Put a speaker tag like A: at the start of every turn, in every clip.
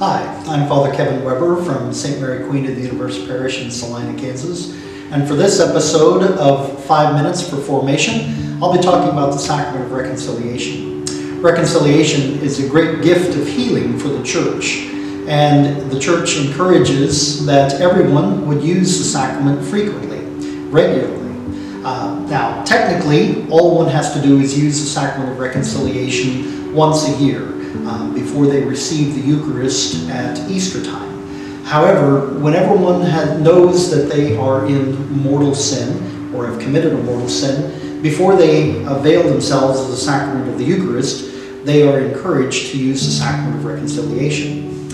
A: Hi, I'm Father Kevin Weber from St. Mary Queen of the Universe Parish in Salina, Kansas. And for this episode of Five Minutes for Formation, I'll be talking about the Sacrament of Reconciliation. Reconciliation is a great gift of healing for the Church, and the Church encourages that everyone would use the sacrament frequently, regularly. Uh, now, technically, all one has to do is use the Sacrament of Reconciliation once a year um, before they receive the Eucharist at Easter time. However, whenever one knows that they are in mortal sin or have committed a mortal sin, before they avail themselves of the sacrament of the Eucharist, they are encouraged to use the sacrament of reconciliation.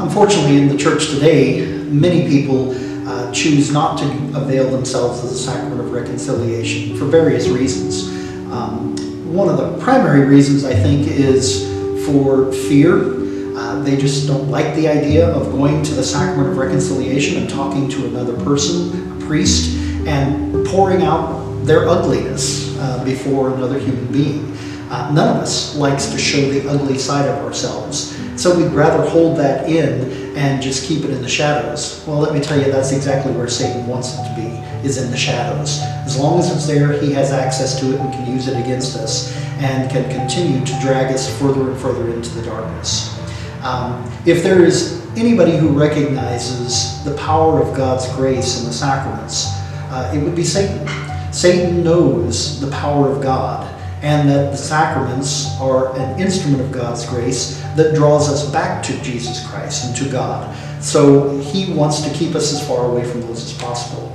A: Unfortunately, in the church today, many people uh, choose not to avail themselves of the sacrament of reconciliation for various reasons. Um, one of the primary reasons, I think, is for fear. Uh, they just don't like the idea of going to the sacrament of reconciliation and talking to another person, a priest, and pouring out their ugliness uh, before another human being. Uh, none of us likes to show the ugly side of ourselves. So we'd rather hold that in and just keep it in the shadows. Well, let me tell you, that's exactly where Satan wants it to be, is in the shadows. As long as it's there, he has access to it and can use it against us and can continue to drag us further and further into the darkness. Um, if there is anybody who recognizes the power of God's grace in the sacraments, uh, it would be Satan. Satan knows the power of God and that the sacraments are an instrument of God's grace that draws us back to Jesus Christ and to God. So he wants to keep us as far away from those as possible.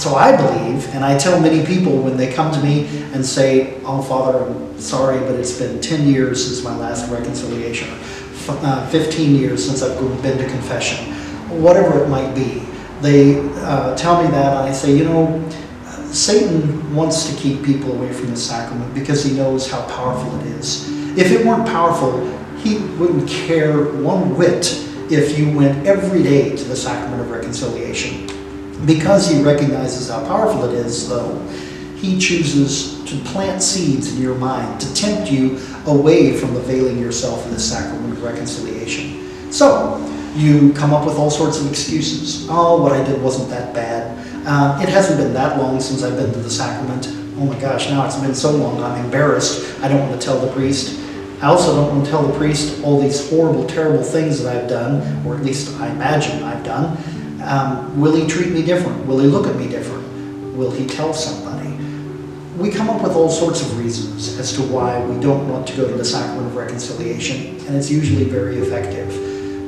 A: So I believe, and I tell many people when they come to me and say, Oh, Father, I'm sorry, but it's been 10 years since my last reconciliation, uh, 15 years since I've been to confession, whatever it might be. They uh, tell me that, and I say, You know, Satan wants to keep people away from the sacrament because he knows how powerful it is. If it weren't powerful, he wouldn't care one whit if you went every day to the sacrament of reconciliation. Because he recognizes how powerful it is, though, he chooses to plant seeds in your mind to tempt you away from availing yourself in the sacrament of reconciliation. So, you come up with all sorts of excuses. Oh, what I did wasn't that bad. Uh, it hasn't been that long since I've been to the sacrament. Oh my gosh, now it's been so long, I'm embarrassed. I don't want to tell the priest. I also don't want to tell the priest all these horrible, terrible things that I've done, or at least I imagine I've done. Um, will he treat me different? Will he look at me different? Will he tell somebody? We come up with all sorts of reasons as to why we don't want to go to the sacrament of reconciliation, and it's usually very effective.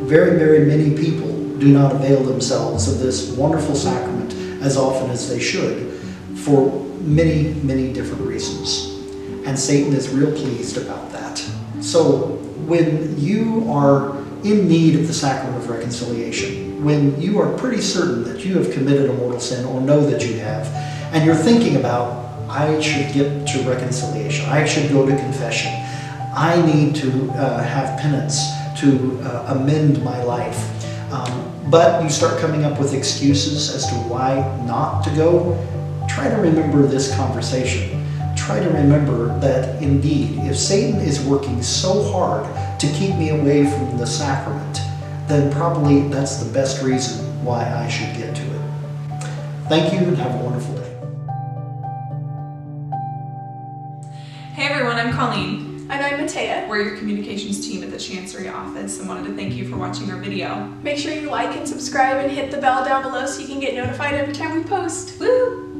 A: Very, very many people do not avail themselves of this wonderful sacrament as often as they should for many, many different reasons. And Satan is real pleased about that. So when you are in need of the sacrament of reconciliation, when you are pretty certain that you have committed a mortal sin or know that you have, and you're thinking about, I should get to reconciliation, I should go to confession, I need to uh, have penance to uh, amend my life. Um, but you start coming up with excuses as to why not to go, try to remember this conversation. Try to remember that indeed, if Satan is working so hard to keep me away from the sacrament, then probably that's the best reason why I should get to it. Thank you and have a wonderful day.
B: Hey everyone, I'm Colleen.
C: And I'm Matea.
B: We're your communications team at the Chancery office and wanted to thank you for watching our video.
C: Make sure you like and subscribe and hit the bell down below so you can get notified every time we post.
B: Woo!